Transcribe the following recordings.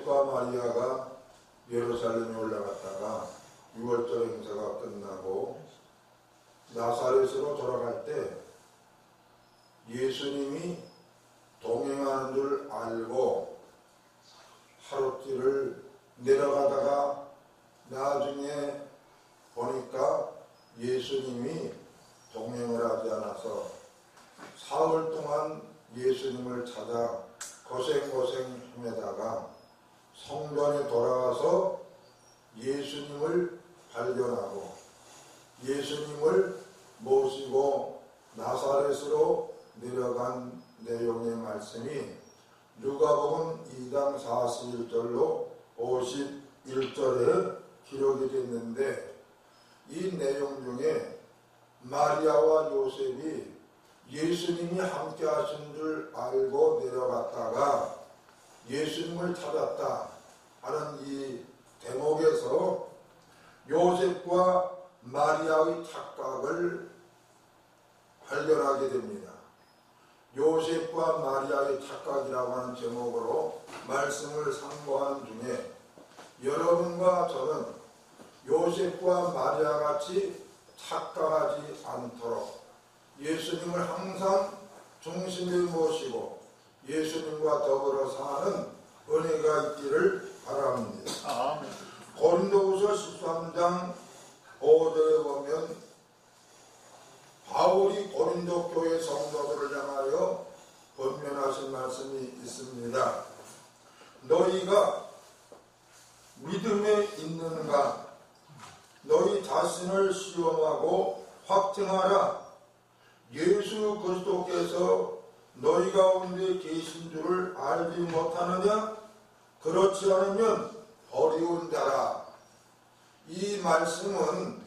요셉과 마리아가 예루살렘에 올라갔다가 6월절 행사가 끝나고 나사렛으로 돌아갈 때 예수님이 동행하는 줄 알고 하룻길을 내려가다가 나중에 보니까 예수님이 동행을 하지 않아서 사흘 동안 예수님을 찾아 고생고생 헤매다가 성전에 돌아와서 예수님을 발견하고 예수님을 모시고 나사렛으로 내려간 내용의 말씀이 누가복음 2장 41절로 51절에 기록이 됐는데 이 내용 중에 마리아와 요셉이 예수님이 함께 하신 줄 알고 내려갔다가 예수님을 찾았다 하는 이 대목에서 요셉과 마리아의 착각을 발견하게 됩니다. 요셉과 마리아의 착각이라고 하는 제목으로 말씀을 상고하는 중에 여러분과 저는 요셉과 마리아 같이 착각하지 않도록 예수님을 항상 중심에 모시고 예수님과 더불어 사는 은혜가 있기를 바랍니다. 아멘. 고린도후서 13장 5절에 보면 바울이 고린도 교회 성도들을 향하여 권면하신 말씀이 있습니다. 너희가 믿음에 있는가? 너희 자신을 시험하고 확증하라. 예수 그리스도께서 너희 가운데 계신 줄을 알지 못하느냐? 그렇지 않으면 어려운 자라. 이 말씀은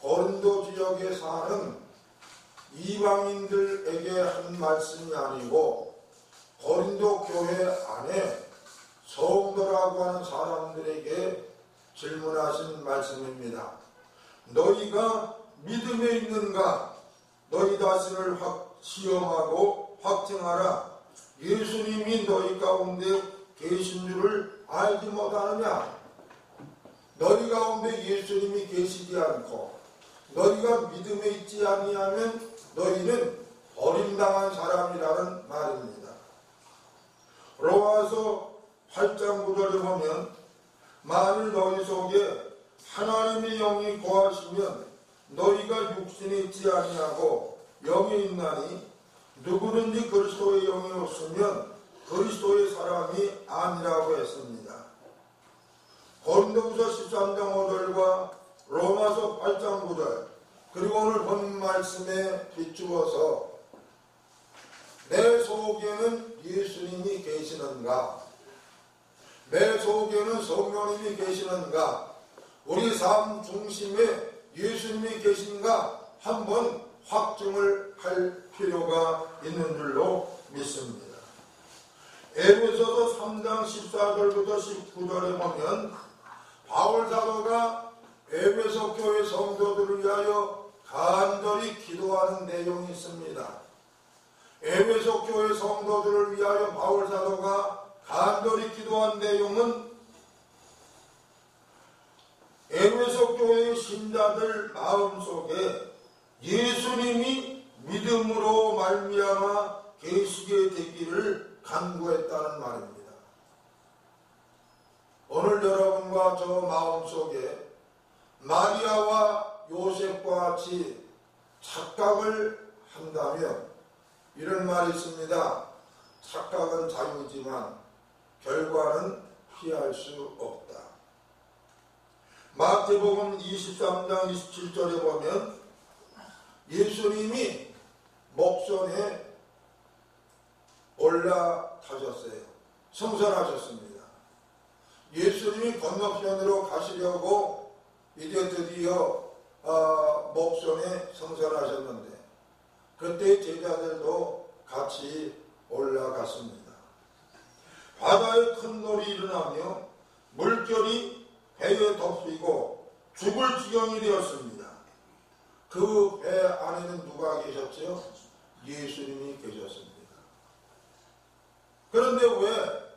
고린도 지역에 사는 이방인들에게 한 말씀이 아니고 고린도 교회 안에 성도라고 하는 사람들에게 질문하신 말씀입니다. 너희가 믿음에 있는가? 너희 자신을 확 시험하고 확증하라. 예수님이 너희 가운데 계신 줄을 알지 못하느냐? 너희 가운데 예수님이 계시지 않고 너희가 믿음에 있지 아니하면 너희는 버림당한 사람이라는 말입니다. 로마서 8장 9절에 보면 만일 너희 속에 하나님의 영이 거하시면 너희가 육신에 있지 아니하고 영이 있나니 누구든지 그리스도의 영이 없으면 그리스도의 사람이 아니라고 했습니다. 고린도후서 13장 5절과 로마서 8장 9절 그리고 오늘 본 말씀에 비추어서 내 속에는 예수님이 계시는가 내 속에는 성령님이 계시는가 우리 삶 중심에 예수님이 계신가 한번 확증을 할 필요가 있는 줄로 믿습니다. 에베소서 3장 14절부터 19절에 보면 바울 사도가 에베소 교회 성도들을 위하여 간절히 기도하는 내용이 있습니다. 에베소 교회 성도들을 위하여 바울 사도가 간절히 기도한 내용은 에베소 교회의 신자들 마음속에 예수님이 믿음으로 말미암아 계시게 되기를 간구했다는 말입니다. 오늘 여러분과 저 마음속에 마리아와 요셉과 같이 착각을 한다면 이런 말이 있습니다. 착각은 자유지만 결과는 피할 수 없다. 마태복음 23장 27절에 보면 예수님이 목선에 올라타셨어요. 성선하셨습니다. 예수님이 건너편으로 가시려고 이제 드디어 어, 목선에 성선하셨는데 그때 제자들도 같이 올라갔습니다. 바다에 큰 놀이 일어나며 물결이 배에 덮이고 죽을 지경이 되었습니다. 그 배 안에는 누가 계셨죠? 예수님이 계셨습니다. 그런데 왜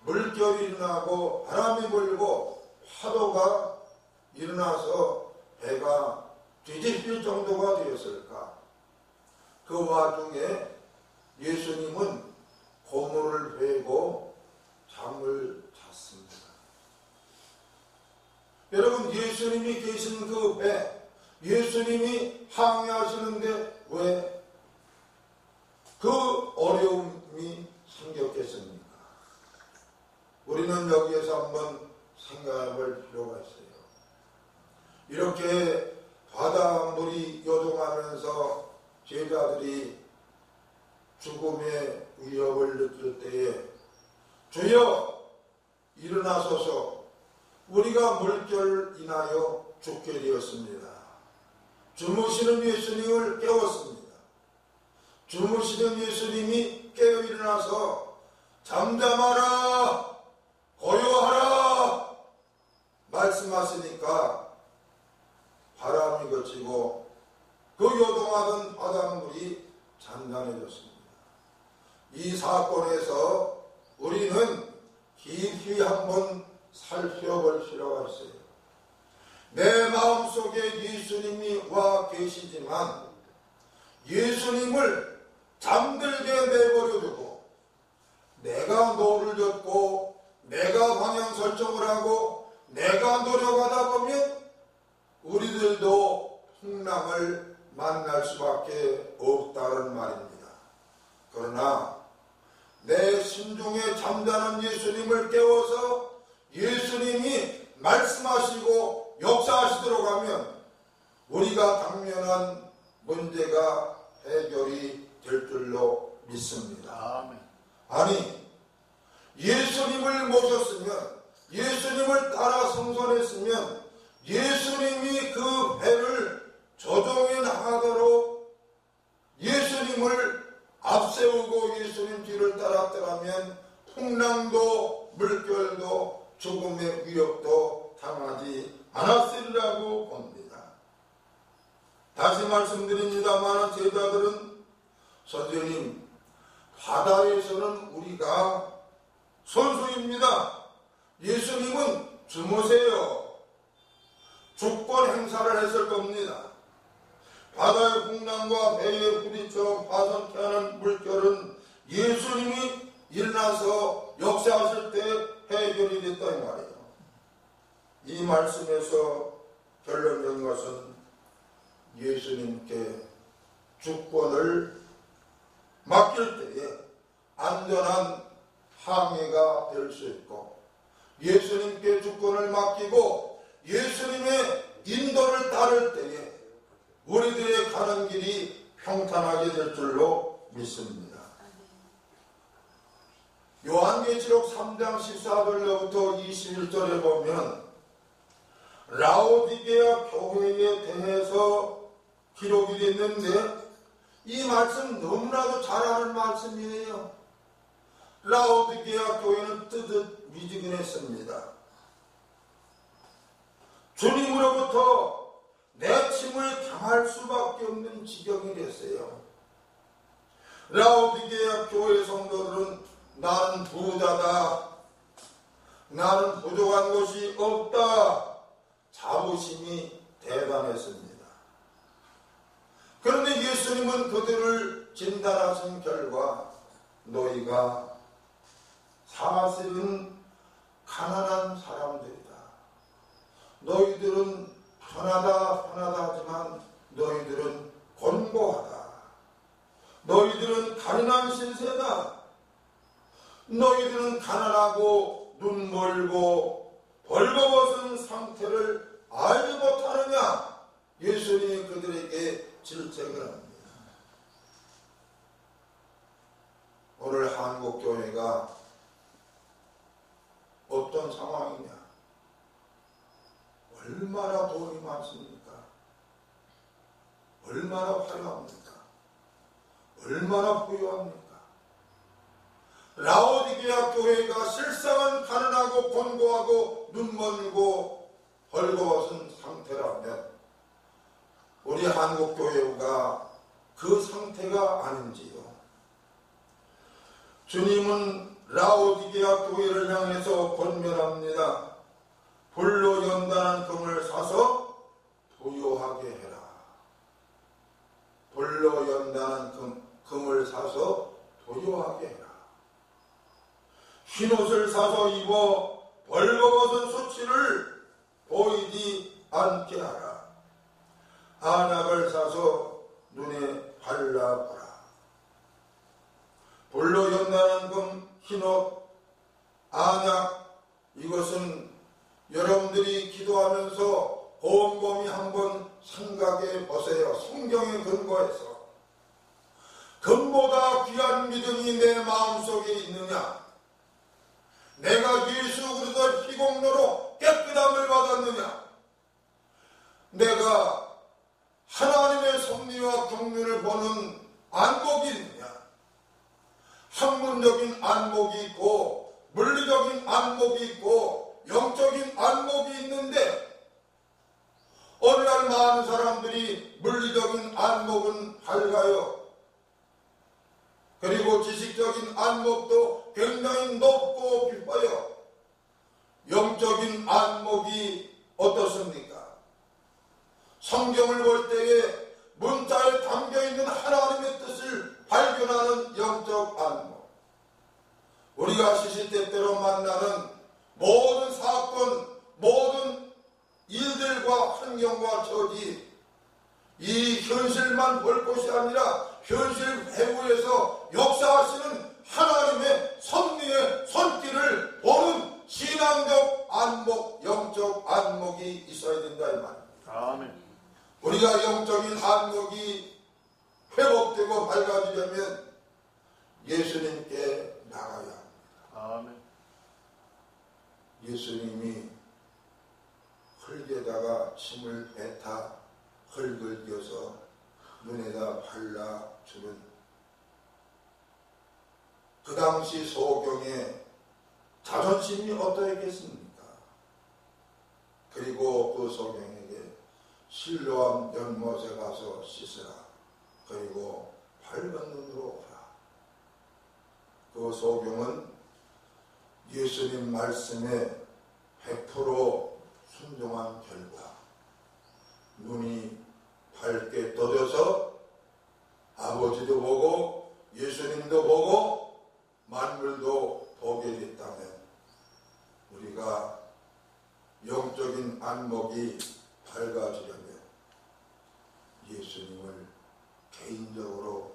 물결이 일어나고 바람이 불고 파도가 일어나서 배가 뒤집힐 정도가 되었을까? 그 와중에 예수님은 고물을 베고 잠을 잤습니다. 여러분 예수님이 계신 그 배, 예수님이 항해하시는데 왜 그 어려움이 생겼겠습니까? 우리는 여기에서 한번 생각해 볼 필요가 있어요. 이렇게 바닷물이 요동하면서 제자들이 죽음의 위협을 느낄 때에 주여 일어나소서 우리가 물결 인하여 죽게 되었습니다. 주무시는 예수님을 깨웠습니다. 주무시는 예수님이 깨어 일어나서 잠잠하라 고요하라 말씀하시니까 바람이 거치고 그 요동하던 바닷물이 잔잔해졌습니다. 이 사건에서 우리는 깊이 한번 살펴볼 필요가 있어요. 내 마음속에 예수님이 와 계시지만 예수님을 잠들게 내버려 두고 내가 노를 젓고 내가 방향 설정을 하고 내가 노력하다 보면 우리들도 풍랑을 만날 수밖에 없다는 말입니다. 그러나 내 심중에 잠자는 예수님을 깨워서 예수님이 말씀하시고 역사하시도록 하면 우리가 당면한 문제가 해결이 될 줄로 믿습니다. 아니 예수님을 모셨으면 예수님을 따라 성선했으면 예수님이 그 배를 조종인하도록 예수님을 앞세우고 예수님 뒤를 따랐더라면 풍랑도 물결도 죽음의 위협도 당하지 않았으리라고 봅니다. 다시 말씀드립니다만 제자들은 선생님 바다에서는 우리가 선수입니다. 예수님은 주무세요. 주권 행사를 했을 겁니다. 바다의 풍랑과 배에 부딪혀 파손케 하는 물결은 예수님이 일어나서 역사하실 때 됐다 이 말이에요. 이 말씀에서 결론된 것은 예수님께 주권을 맡길 때에 안전한 항해가 될 수 있고 예수님께 주권을 맡기고 예수님의 인도를 따를 때에 우리들의 가는 길이 평탄하게 될 줄로 믿습니다. 요한계시록 3장 14절로부터 21절에 보면 라오디게아 교회에 대해서 기록이 됐는데 이 말씀 너무나도 잘 아는 말씀이에요. 라오디게아 교회는 뜨뜻 미지근했습니다. 주님으로부터 내 침을 당할 수밖에 없는 지경이 됐어요. 라오디게아 교회 성도들은 나는 부자다. 나는 부족한 것이 없다. 자부심이 대단했습니다. 그런데 예수님은 그들을 진단하신 결과 너희가 사실은 가난한 사람들이다. 너희들은 편하다 편하다 하지만 너희들은 곤고하다. 너희들은 가난한 신세다. 너희들은 가난하고 눈 멀고 벌거벗은 상태를 알지 못하느냐? 예수님이 그들에게 질책을 합니다. 오늘 한국교회가 어떤 상황이냐? 얼마나 돈이 많습니까? 얼마나 화려합니까? 얼마나 부유합니까? 라오디게아 교회가 실상은 가난하고 곤고하고 눈먼고 벌거벗은 상태라면 우리 한국 교회가 그 상태가 아닌지요. 주님은 라오디게아 교회를 향해서 권면합니다. 불로 연단한 금을 사서 부요하게 해라. 불로 연단한 금, 금을 사서 부요하게 해라. 흰 옷을 사서 입어 벌거벗은 수치를 보이지 않게 하라. 안약을 사서 눈에 발라보라. 불로 연단한 금, 흰옷, 안약, 이것은 여러분들이 기도하면서 곰곰이 한번 생각해 보세요. 성경에 근거해서. 금보다 귀한 믿음이 내 마음속에 있느냐? 내가 예수 그리스도 희공로로 깨끗함을 받았느냐? 내가 하나님의 섭리와 경륜을 보는 안목이 있느냐? 학문적인 안목이 있고 물리적인 안목이 있고 영적인 안목이 있는데 어느 날 많은 사람들이 물리적인 안목은 밝아요. 그리고 지식적인 안목도 굉장히 높고 깊어요. 영적인 안목이 어떻습니까? 성경을 볼 때에 문자에 담겨 있는 하나님의 뜻을 발견하는 영적 안목. 우리가 시시때때로 만나는 모든 사건, 모든 일들과 환경과 처지, 이 현실만 볼 것이 아니라 현실 배후에서 역사하시는 하나님의 섭리의 손길을 보는 신앙적 안목, 영적 안목이 있어야 된다 이 말입니다. 아멘. 우리가 영적인 안목이 회복되고 밝아지려면 예수님께 나가야 합니다. 아멘. 예수님이 흙에다가 침을 뱉어 흙을 껴서 눈에다 발라주는 그 당시 소경의 자존심이 어떠했겠습니까? 그리고 그 소경에게 실로암 연못에 가서 씻으라. 그리고 밝은 눈으로 오라. 그 소경은 예수님 말씀에 100% 순종한 결과 눈이 밝게 떠져서 아버지도 보고 예수님도 보고 만물도 보게 됐다면 우리가 영적인 안목이 밝아지려면 예수님을 개인적으로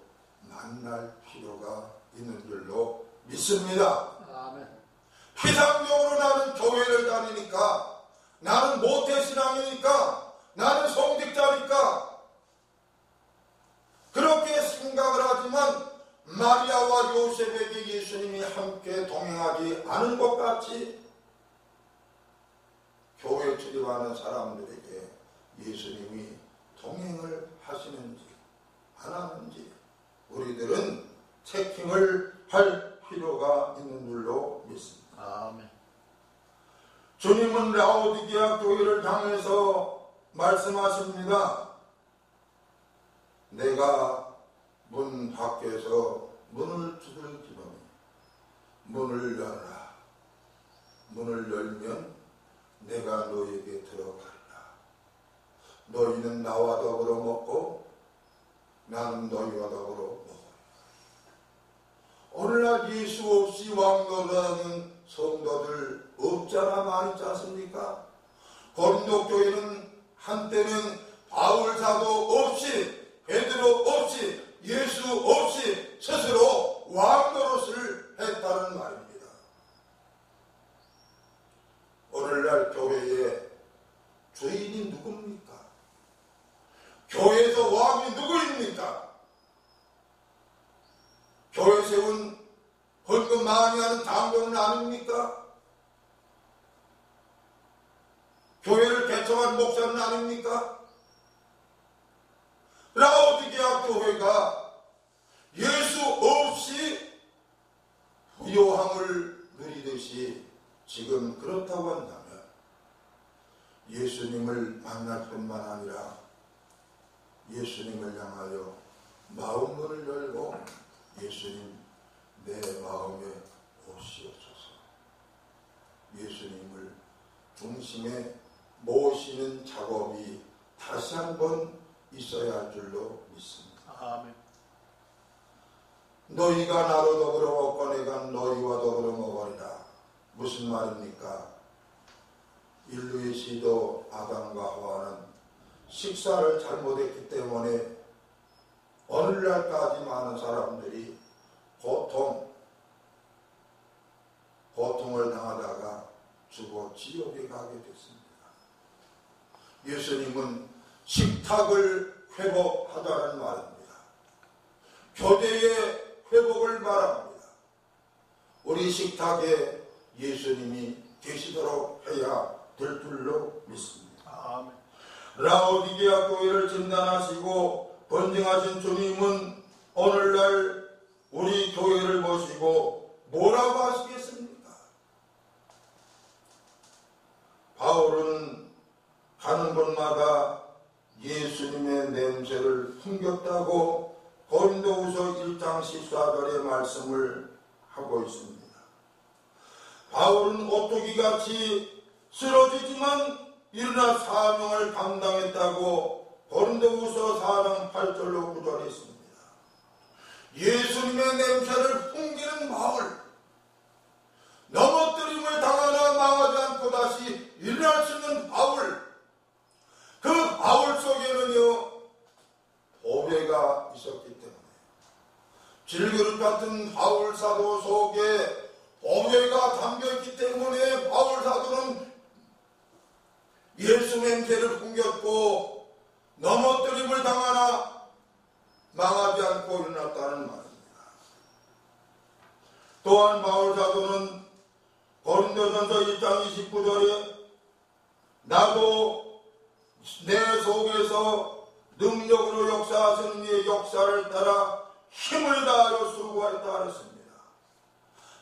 만날 필요가 있는 줄로 믿습니다. 아멘. 피상적으로 나는 교회를 다니니까 나는 모태신앙이니까 나는 성직자니까 그렇게 생각을 하지만 마리아와 요셉에게 예수님이 함께 동행하지 않은 것 같이 출입하는 사람들에게 예수님이 동행을 하시는지 안 하는지 우리들은 체킹을 할 필요가 있는 줄로 믿습니다. 아멘. 주님은 라오디게아 교회를 향해서 말씀하십니다. 내가 문 밖에서 문을 두들기노니 문을 열라. 문을 열면 내가 너에게 들어가리라. 너희는 나와 더불어 먹고 나는 너희와 더불어 먹으리라. 오늘날 예수 없이 왕노라는 성도들 없잖아 많이 있지 않습니까? 고린도 교회는 한때는 바울 사도 없이 베드로 없이 예수 없이 스스로 왕노릇을 했다는 말입니다. 오늘날 교회의 주인이 누굽니까? 교회에서 왕이 누구입니까? 교회 세운 헌금 많이 하는 장로는 아닙니까? 교회를 개척한 목사는 아닙니까? 라오디게아 교회가 예수 없이 지금 그렇다고 한다면 예수님을 만날 뿐만 아니라 예수님을 향하여 마음문을 열고 예수님 내 마음에 오시옵소서 예수님을 중심에 모시는 작업이 다시 한번 있어야 할 줄로 믿습니다. 아멘. 너희가 나로 더불어 먹고 내가 너희와 더불어 먹으리라. 무슨 말입니까? 인류의 시도 아담과 하와는 식사를 잘못했기 때문에 오늘날까지 많은 사람들이 고통, 고통을 당하다가 죽어 지옥에 가게 됐습니다. 예수님은 식탁을 회복하자는 말입니다. 교제의 회복을 말합니다. 우리 식탁에 예수님이 계시도록 해야 될 줄로 믿습니다. 아멘. 라오디게아 교회를 진단하시고 번증하신 주님은 오늘날 우리 교회를 보시고 뭐라고 하시겠습니까? 바울은 가는 곳마다 예수님의 냄새를 풍겼다고 고린도후서 1장 14절의 말씀을 하고 있습니다. 바울은 오뚜기같이 쓰러지지만 일어나 사명을 감당했다고 고린도후서 4장 8절로 구절했습니다. 예수님의 냄새를 풍기는 바울 넘어뜨림을 당하나 망하지 않고 다시 일어날 수 있는 바울 그 바울 속에는요 보배가 있었기 때문에 질그릇 같은 바울 사도 속에 보배가 담겨있기 때문에 바울 사도는 냄새를 풍겼고 넘어뜨림을 당하나 망하지 않고 일어났다는 말입니다. 또한 바울 사도는 고린도전서 1장 29절에 나도 내 속에서 능력으로 역사하시는 이의 역사를 따라 힘을 다하여 수고하였다 하였습니다.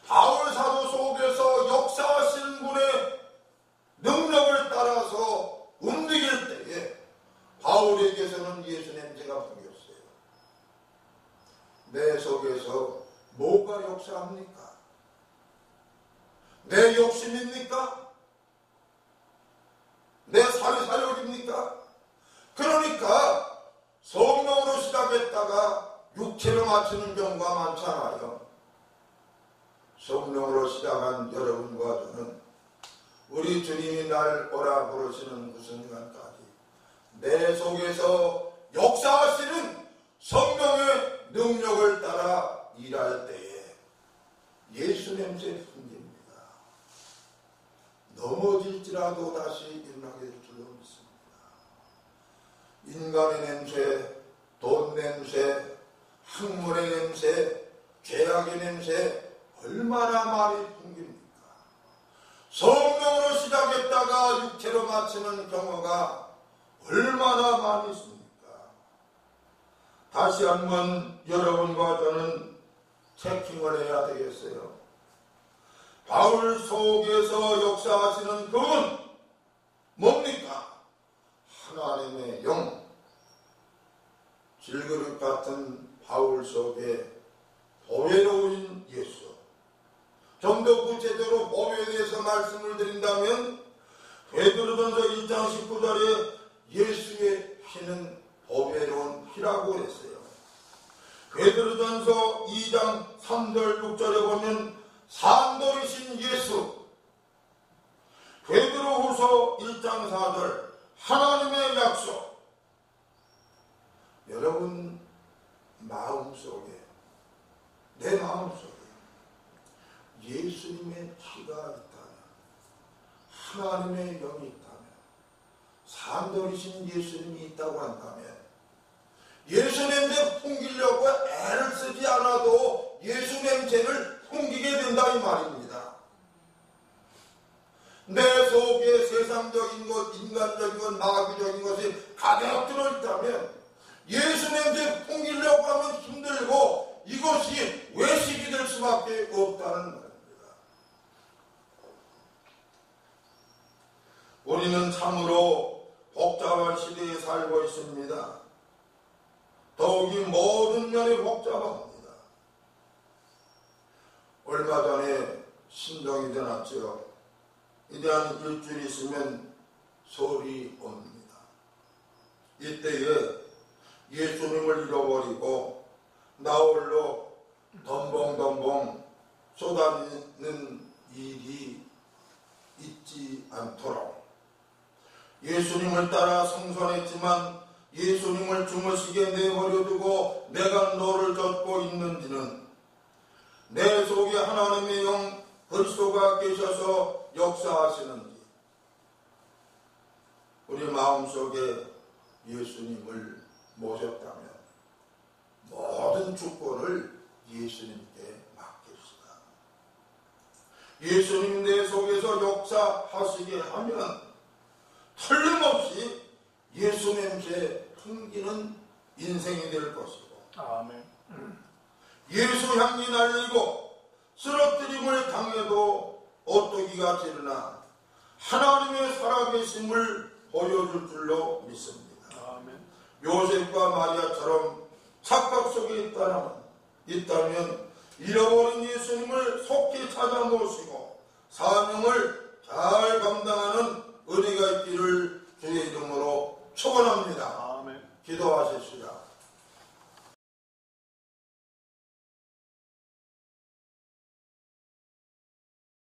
바울 사도 속에서 역사하시는 분의 능력을 따라서 움직일 때에 바울에게서는 예수 냄새가 풍겼어요. 내 속에서 뭐가 역사합니까? 내 욕심입니까? 내 사리사욕입니까? 그러니까 성령으로 시작했다가 육체로 마치는 경우가 많잖아요. 성령으로 시작한 여러분과 저는 우리 주님이 날 오라 부르시는 그 순간까지 내 속에서 역사하시는 성령의 능력을 따라 일할 때에 예수 냄새 풍깁니다. 넘어질지라도 다시 일어나게 될 줄로 믿습니다. 인간의 냄새, 돈 냄새, 학문의 냄새, 죄악의 냄새 얼마나 많이 풍깁니까? 성령으로 육체로 마치는 경우가 얼마나 많이 있습니까? 다시 한번 여러분과 저는 체킹을 해야 되겠어요. 바울 속에서 역사하시는 그분 뭡니까? 하나님의 영 질그릇 같은 바울 속에 보배로운 예수 좀 더 구체적으로 보배에 대해서 말씀을 드린다면 베드로전서 1장 19절에 예수의 피는 보배로운 피라고 그랬어요. 베드로전서 2장 3절 6절에 보면 산돌이신 예수. 베드로후서 1장 4절 하나님의 약속. 여러분 마음속에 내 마음속에 예수님의 피가 있다면 하나님의 영이 있다면 산돌이신 예수님이 있다고 한다면 예수 냄새 풍기려고 애를 쓰지 않아도 예수 냄새를 풍기게 된다 이 말입니다. 내 속에 세상적인 것, 인간적인 것, 마귀적인 것이 가득 들어있다면 예수 냄새 풍기려고 하면 힘들고 이것이 외식이 될 수밖에 없다는 말입니다. 우리는 참으로 복잡한 시대에 살고 있습니다. 더욱이 모든 면이 복잡합니다. 얼마 전에 신동이 되났죠. 이대한 일주일 있으면 소리 옵니다. 이때에 예수님을 잃어버리고 나홀로 덤벙덤벙 쏟아지는 일이 있지 않도록 예수님을 따라 성선했지만 예수님을 주무시게 내버려 두고 내가 너를 젖고 있는지는 내 속에 하나님의 영 그리스도가 계셔서 역사하시는지 우리 마음속에 예수님을 모셨다면 모든 주권을 예수님께 맡깁시다. 예수님 내 속에서 역사하시게 하면 틀림없이 예수 냄새 풍기는 인생이 될 것이고 아멘. 예수 향기 날리고 쓰러뜨림을 당해도 어떠기가 지르나 하나님의 살아계심을 보여줄 줄로 믿습니다. 아멘. 요셉과 마리아처럼 착각 속에 있다면, 있다면 잃어버린 예수님을 속히 찾아 모시고 사명을 잘 감당하는 은혜가 있기를 주의 이름으로 축원합니다. 아멘. 기도하십시다.